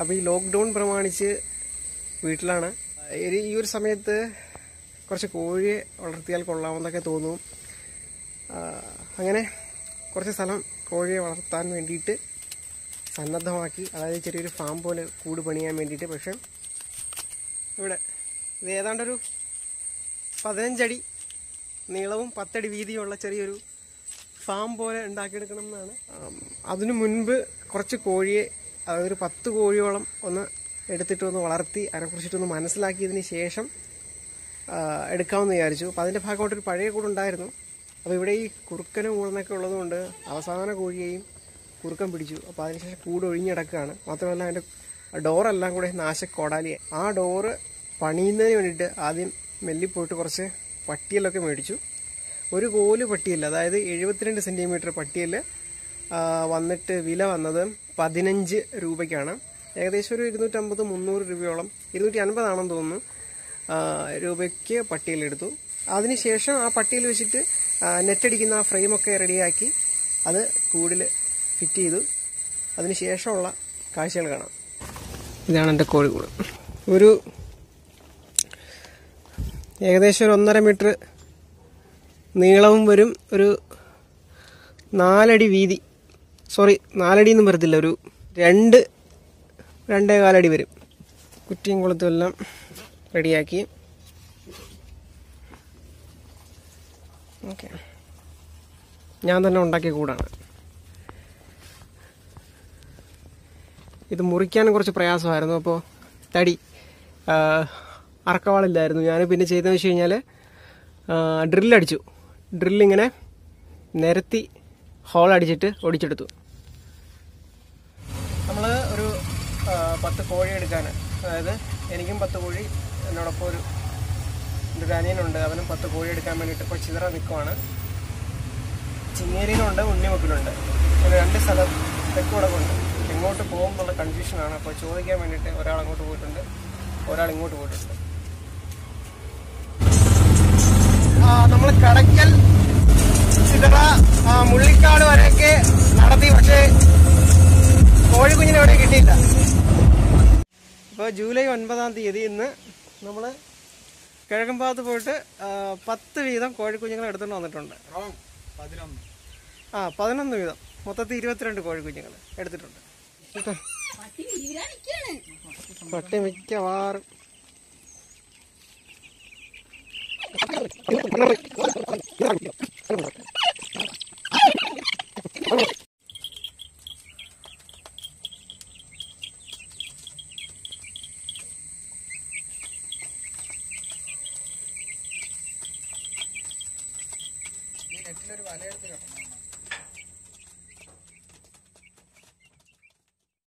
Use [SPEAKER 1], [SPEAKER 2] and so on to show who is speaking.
[SPEAKER 1] അപ്പോൾ ഈ ലോക്ക്ഡൗൺ പ്രമാണിച്ച് വീട്ടിലാണ്. ഈ ഒരു സമയത്ത് കുറച്ച് കോഴിയെ വളർത്തിയാൽ കൊള്ളാമെന്നൊക്കെ തോന്നും. അങ്ങനെ കുറച്ച് സ്ഥലം കോഴിയെ വളർത്താൻ വേണ്ടിയിട്ട് സന്നദ്ധമാക്കി അതായത് ചെറിയൊരു ഫാം പോലെ കൂട് പണിയാൻ വേണ്ടിയിട്ട്. പക്ഷെ ഇവിടെ ഇത് ഏതാണ്ടൊരു പതിനഞ്ചടി നീളവും പത്തടി വീതിയുള്ള ചെറിയൊരു ഫാം പോലെ ഉണ്ടാക്കിയെടുക്കണം എന്നാണ്. അതിനു മുൻപ് കുറച്ച് കോഴിയെ അതായത് ഒരു പത്ത് കോഴിയോളം ഒന്ന് എടുത്തിട്ട് ഒന്ന് വളർത്തി അതിനെക്കുറിച്ചിട്ടൊന്ന് മനസ്സിലാക്കിയതിന് ശേഷം എടുക്കാമെന്ന് വിചാരിച്ചു. അപ്പോൾ അതിന്റെ ഭാഗമായിട്ടൊരു പഴയ കൂടുണ്ടായിരുന്നു അപ്പോൾ ഇവിടെ ഈ കുറുക്കനും ഊളനൊക്കെ ഉള്ളതുകൊണ്ട് അവസാന കോഴിയെയും കുറുക്കൻ പിടിച്ചു. അപ്പോൾ അതിനുശേഷം കൂട് ഒഴിഞ്ഞിടക്കുകയാണ് മാത്രമല്ല അതിന്റെ ഡോറെല്ലാം കൂടെ നാശക്കോടാലിയായി. ആ ഡോറ് പണിയുന്നതിന് വേണ്ടിയിട്ട് ആദ്യം മെല്ലിപ്പോയിട്ട് കുറച്ച് പട്ടിയലൊക്കെ മേടിച്ചു. ഒരു കോൽ പട്ടിയല്ല അതായത് എഴുപത്തിരണ്ട് സെന്റിമീറ്റർ പട്ടിയൽ വന്നിട്ട് വില വന്നത് പതിനഞ്ച് രൂപയ്ക്കാണ്. ഏകദേശം ഒരു ഇരുന്നൂറ്റമ്പത് മുന്നൂറ് രൂപയോളം. ഇരുന്നൂറ്റി അൻപതാണെന്ന് തോന്നുന്നു രൂപയ്ക്ക് പട്ടിയിലെടുത്തു അതിനുശേഷം ആ പട്ടിയിൽ വെച്ചിട്ട് നെറ്റടിക്കുന്ന ആ ഫ്രെയിമൊക്കെ റെഡിയാക്കി അത് കൂടിൽ ഫിറ്റ് ചെയ്തു. അതിനുശേഷമുള്ള കാഴ്ചകൾ കാണാം. ഇതാണ് എന്റെ കോഴിക്കൂട്. ഒരു ഏകദേശം ഒരു ഒന്നര മീറ്റർ നീളവും വരും. ഒരു നാലടി വീതി സോറി നാലടി ഒന്നും വരത്തില്ല. ഒരു രണ്ട് രണ്ടേ കാലടി വരും. കുറ്റിയും കുളത്തും എല്ലാം റെഡിയാക്കി. ഓക്കെ. ഞാൻ തന്നെ ഉണ്ടാക്കിയ കൂടാണ്. ഇത് മുറിക്കാൻ കുറച്ച് പ്രയാസമായിരുന്നു. അപ്പോൾ തടി അറക്കവാളില്ലായിരുന്നു. ഞാൻ പിന്നെ ചെയ്തതെന്ന് വെച്ച് കഴിഞ്ഞാൽ ഡ്രില്ലടിച്ചു. ഡ്രില്ലിങ്ങനെ നിരത്തി ഹോൾ അടിച്ചിട്ട് ഒടിച്ചെടുത്തു നമ്മൾ ഒരു ആ, പത്ത് കോഴി എടുക്കാൻ. അതായത് എനിക്കും പത്ത് കോഴി എന്നോടൊപ്പം ഒരു എന്റെ അവനും പത്ത് കോഴി എടുക്കാൻ വേണ്ടിയിട്ട് ഇപ്പോൾ ചിതറ നിൽക്കുവാണ് ചിങ്ങേരിയിലുണ്ട് ഉണ്ണിമുക്കിലുണ്ട്. ഒരു രണ്ട് സ്ഥലം തെക്കുടക്കുണ്ട് എങ്ങോട്ട് പോകും എന്നുള്ള കൺഫ്യൂഷനാണ് അപ്പോൾ ചോദിക്കാൻ വേണ്ടിയിട്ട് ഒരാൾ അങ്ങോട്ട് പോയിട്ടുണ്ട്. ഒരാൾ ഇങ്ങോട്ട് പോയിട്ടുണ്ട്. നമ്മൾ കടക്കൽ ചിതറ മുള്ളിക്കാട് വരെയൊക്കെ ജൂലൈ ഒൻപതാം തീയതി ഇന്ന് നമ്മൾ കിഴക്കൻ ഭാഗത്ത് പോയിട്ട് പത്ത് വീതം കോഴിക്കുഞ്ഞുങ്ങൾ എടുത്തുകൊണ്ട് വന്നിട്ടുണ്ട്. ആ പതിനൊന്ന് വീതം. മൊത്തത്തിൽ ഇരുപത്തിരണ്ട് കോഴിക്കുഞ്ഞുങ്ങൾ എടുത്തിട്ടുണ്ട്? പട്ടി മിക്കവാറും. നെറ്റിലൊരു വലയെടുത്ത് കെട്ടണം.